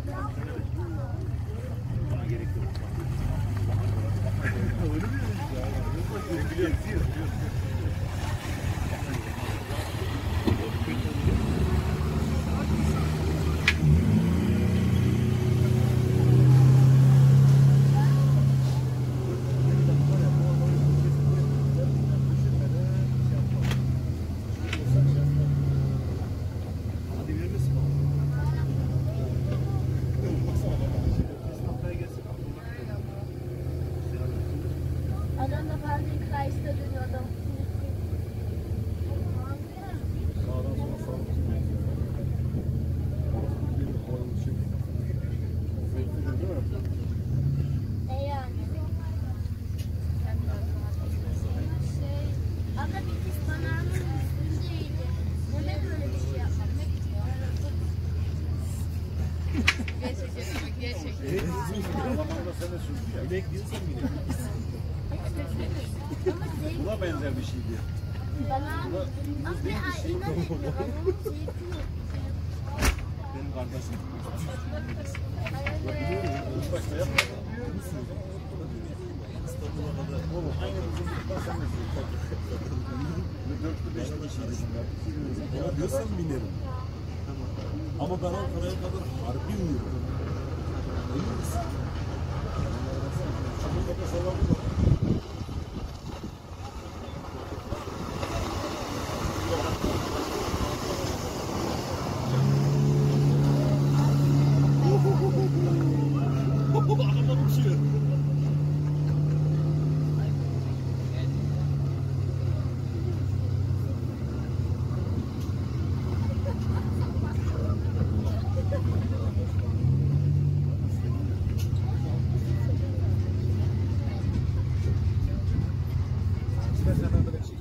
Adam Gerçekten gerçekten. Buna benzer bir şeydi. Bana abi ayna. Benim kardeşim. Başta yapmadım. Oğlum aynı bizim sen de söyle. Dörtlü beşli kişiydik. Ya diyorsan binerim. Ama ben Ankara'ya kadar harbi uyuyorum. Şunun kafası olan bu. Gracias.